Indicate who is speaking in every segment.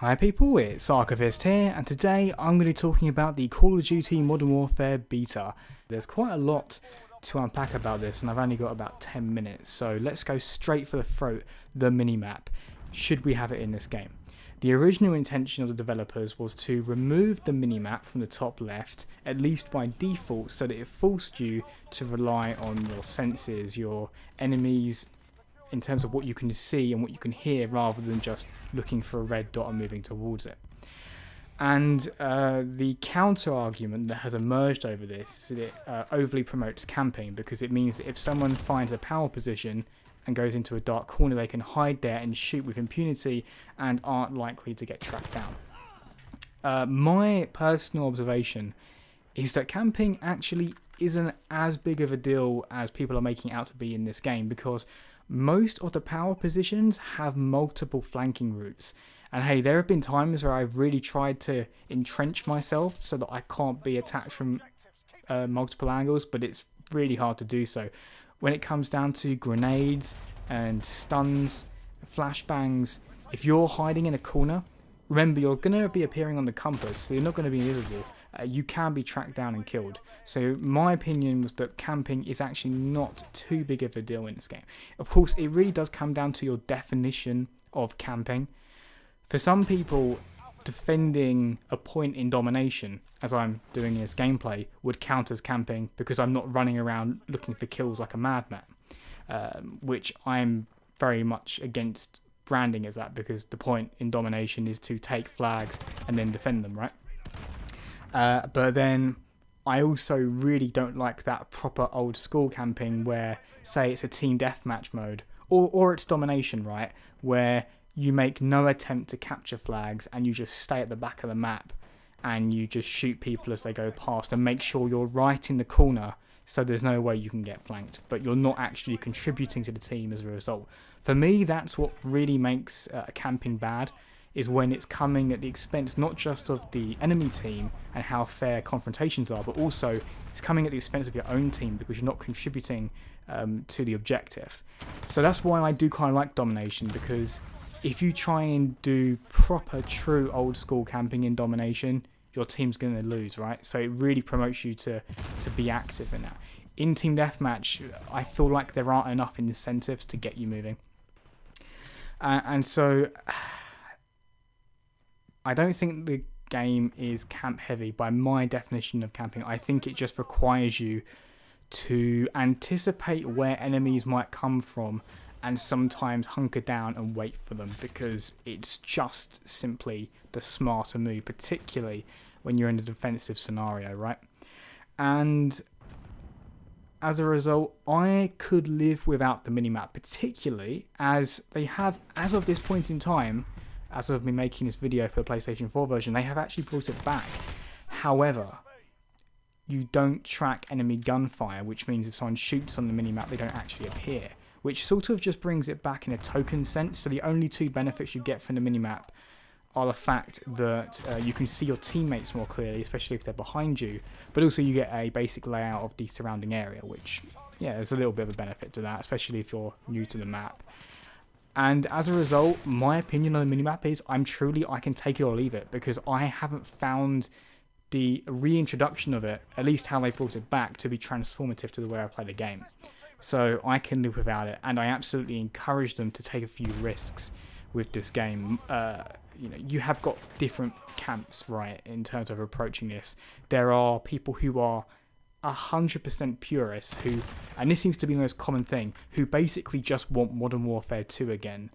Speaker 1: Hi people, it's Archivist here, and today I'm going to be talking about the Call of Duty Modern Warfare beta. There's quite a lot to unpack about this, and I've only got about 10 minutes, so let's go straight for the throat, the minimap. Should we have it in this game? The original intention of the developers was to remove the minimap from the top left, at least by default, so that it forced you to rely on your senses, your enemies, in terms of what you can see and what you can hear rather than just looking for a red dot and moving towards it. And uh, the counter argument that has emerged over this is that it uh, overly promotes camping because it means that if someone finds a power position and goes into a dark corner, they can hide there and shoot with impunity and aren't likely to get tracked down. Uh, my personal observation is that camping actually isn't as big of a deal as people are making out to be in this game because most of the power positions have multiple flanking routes. And hey, there have been times where I've really tried to entrench myself so that I can't be attacked from uh, multiple angles, but it's really hard to do so. When it comes down to grenades and stuns, flashbangs, if you're hiding in a corner, remember you're going to be appearing on the compass, so you're not going to be invisible uh, you can be tracked down and killed. So my opinion was that camping is actually not too big of a deal in this game. Of course, it really does come down to your definition of camping. For some people, defending a point in domination, as I'm doing in this gameplay, would count as camping because I'm not running around looking for kills like a madman, um, which I'm very much against branding as that because the point in domination is to take flags and then defend them, right? Uh, but then I also really don't like that proper old school camping where, say, it's a team deathmatch mode or, or it's domination, right? Where you make no attempt to capture flags and you just stay at the back of the map and you just shoot people as they go past and make sure you're right in the corner so there's no way you can get flanked, but you're not actually contributing to the team as a result. For me, that's what really makes uh, camping bad is when it's coming at the expense not just of the enemy team and how fair confrontations are, but also it's coming at the expense of your own team because you're not contributing um, to the objective. So that's why I do kind of like domination because if you try and do proper, true old school camping in domination, your team's going to lose, right? So it really promotes you to to be active in that. In team deathmatch, I feel like there aren't enough incentives to get you moving, uh, and so I don't think the game is camp heavy by my definition of camping. I think it just requires you to anticipate where enemies might come from and sometimes hunker down and wait for them because it's just simply the smarter move, particularly when you're in a defensive scenario, right? And as a result, I could live without the minimap, particularly as they have, as of this point in time, as of me making this video for the PlayStation 4 version, they have actually brought it back. However, you don't track enemy gunfire, which means if someone shoots on the minimap, they don't actually appear, which sort of just brings it back in a token sense. So the only two benefits you get from the minimap are the fact that uh, you can see your teammates more clearly, especially if they're behind you, but also you get a basic layout of the surrounding area, which, yeah, there's a little bit of a benefit to that, especially if you're new to the map. And as a result, my opinion on the minimap is I'm truly, I can take it or leave it because I haven't found the reintroduction of it, at least how they brought it back, to be transformative to the way I play the game. So I can live without it, and I absolutely encourage them to take a few risks with this game. Uh, you know, you have got different camps, right, in terms of approaching this. There are people who are 100% purists who, and this seems to be the most common thing, who basically just want Modern Warfare 2 again.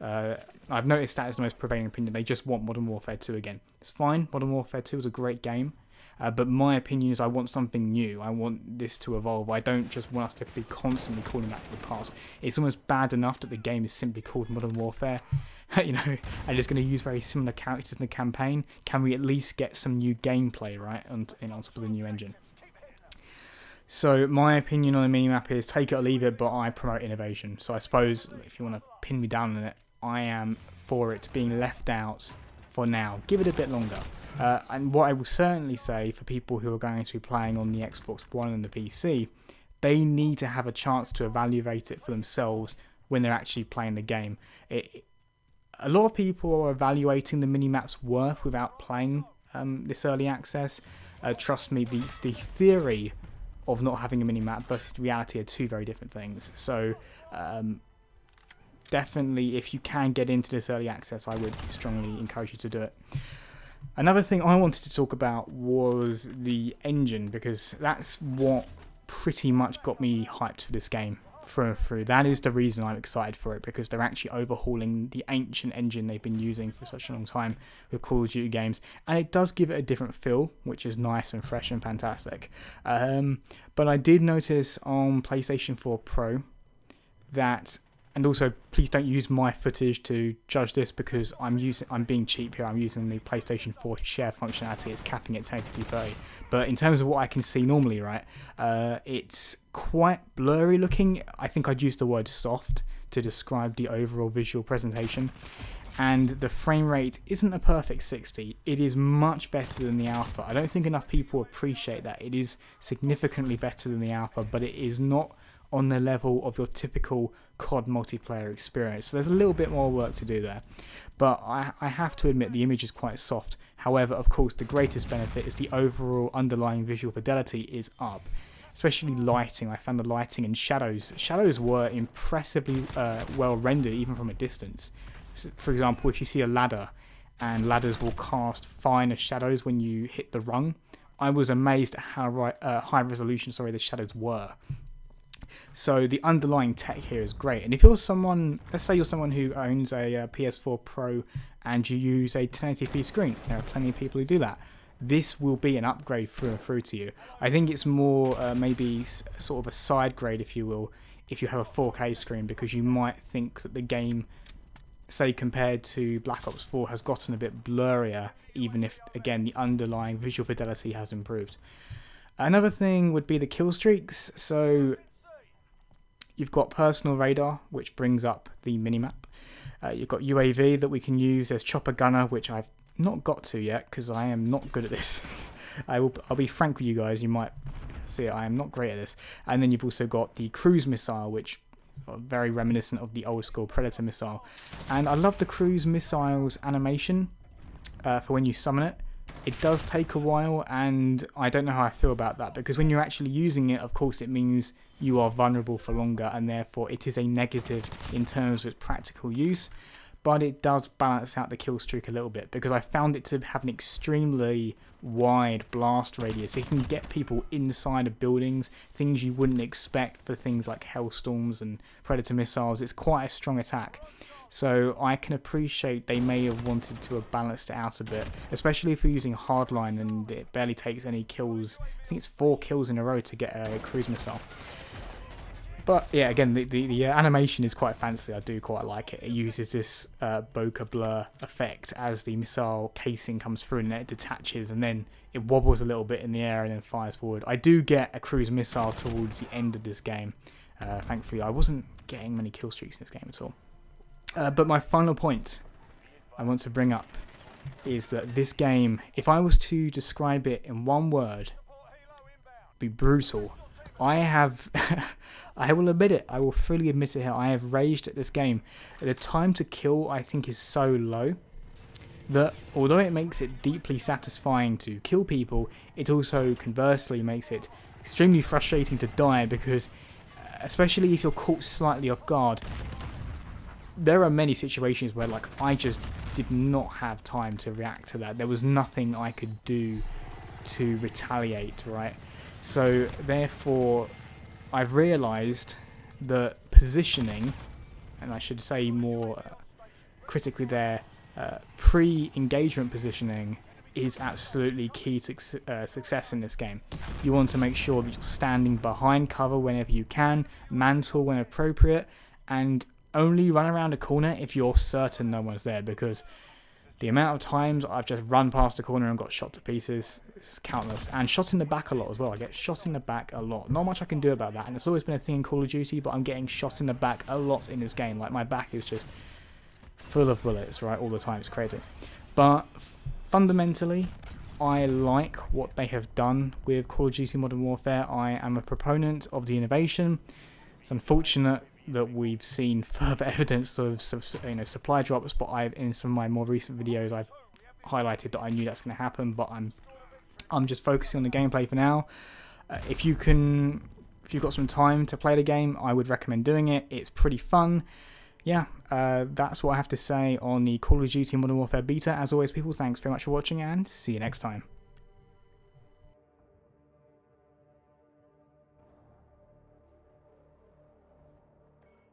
Speaker 1: Uh, I've noticed that is the most prevailing opinion. They just want Modern Warfare 2 again. It's fine. Modern Warfare 2 is a great game. Uh, but my opinion is I want something new. I want this to evolve. I don't just want us to be constantly calling back to the past. It's almost bad enough that the game is simply called Modern Warfare. you know, and it's going to use very similar characters in the campaign. Can we at least get some new gameplay, right, on, on top of the new engine? So my opinion on the minimap is take it or leave it, but I promote innovation. So I suppose if you want to pin me down on it, I am for it being left out for now. Give it a bit longer. Uh, and what I will certainly say for people who are going to be playing on the Xbox One and the PC, they need to have a chance to evaluate it for themselves when they're actually playing the game. It, a lot of people are evaluating the minimap's worth without playing um, this early access. Uh, trust me, the, the theory of not having a minimap versus reality are two very different things. So um, definitely, if you can get into this early access, I would strongly encourage you to do it. Another thing I wanted to talk about was the engine because that's what pretty much got me hyped for this game through and through. That is the reason I'm excited for it because they're actually overhauling the ancient engine they've been using for such a long time with Call of Duty games, and it does give it a different feel, which is nice and fresh and fantastic. Um, but I did notice on PlayStation 4 Pro that and also please don't use my footage to judge this because I'm using I'm being cheap here. I'm using the PlayStation 4 share functionality. It's capping at 1080p but in terms of what I can see normally right uh, it's quite blurry looking. I think I'd use the word soft to describe the overall visual presentation. And the frame rate isn't a perfect 60 it is much better than the alpha. I don't think enough people appreciate that. It is significantly better than the alpha but it is not on the level of your typical COD multiplayer experience. So there's a little bit more work to do there. But I, I have to admit the image is quite soft. However, of course, the greatest benefit is the overall underlying visual fidelity is up. Especially lighting, I found the lighting and shadows. Shadows were impressively uh, well rendered even from a distance. So for example, if you see a ladder and ladders will cast finer shadows when you hit the rung, I was amazed at how right, uh, high resolution sorry the shadows were so the underlying tech here is great. And if you're someone, let's say you're someone who owns a, uh, PS4 Pro and you use a 1080p screen, there are plenty of people who do that. This will be an upgrade through and through to you. I think it's more uh, maybe sort of a side grade, if you will, if you have a 4K screen, because you might think that the game, say compared to Black Ops 4, has gotten a bit blurrier, even if, again, the underlying visual fidelity has improved. Another thing would be the kill streaks. So You've got personal radar, which brings up the minimap. Uh, you've got UAV that we can use. There's chopper gunner, which I've not got to yet because I am not good at this. I will. I'll be frank with you guys. You might see I am not great at this. And then you've also got the cruise missile, which is very reminiscent of the old school Predator missile. And I love the cruise missiles animation uh, for when you summon it. It does take a while, and I don't know how I feel about that because when you're actually using it, of course, it means you are vulnerable for longer, and therefore it is a negative in terms of practical use. But it does balance out the kill streak a little bit because I found it to have an extremely wide blast radius. It can get people inside of buildings, things you wouldn't expect for things like Hellstorms and Predator missiles. It's quite a strong attack. So I can appreciate they may have wanted to have balanced it out a bit, especially if you're using hardline and it barely takes any kills. I think it's four kills in a row to get a cruise missile. But yeah, again, the, the, the, animation is quite fancy. I do quite like it. It uses this uh, bokeh blur effect as the missile casing comes through and it detaches and then it wobbles a little bit in the air and then fires forward. I do get a cruise missile towards the end of this game. Uh, thankfully, I wasn't getting many kill streaks in this game at all. Uh, but my final point I want to bring up is that this game, if I was to describe it in one word, be brutal. I have, I will admit it, I will fully admit it here, I have raged at this game. The time to kill I think is so low that although it makes it deeply satisfying to kill people, it also conversely makes it extremely frustrating to die because especially if you're caught slightly off guard, there are many situations where like I just did not have time to react to that. There was nothing I could do to retaliate, right? So therefore, I've realised that positioning, and I should say more uh, critically there, uh, pre-engagement positioning is absolutely key to uh, success in this game. You want to make sure that you're standing behind cover whenever you can, mantle when appropriate, and only run around a corner if you're certain no one's there because the amount of times I've just run past a corner and got shot to pieces is countless. And shot in the back a lot as well. I get shot in the back a lot. Not much I can do about that. And it's always been a thing in Call of Duty, but I'm getting shot in the back a lot in this game. Like my back is just full of bullets, right, all the time. It's crazy. But fundamentally, I like what they have done with Call of Duty Modern Warfare. I am a proponent of the innovation. It's unfortunate that we've seen further evidence of, you know supply drops, but I've in some of my more recent videos I've highlighted that I knew that's going to happen, but I'm I'm just focusing on the gameplay for now. Uh, if you can, if you've got some time to play the game, I would recommend doing it. It's pretty fun. Yeah, uh, that's what I have to say on the Call of Duty Modern Warfare beta. As always, people, thanks very much for watching and see you next time.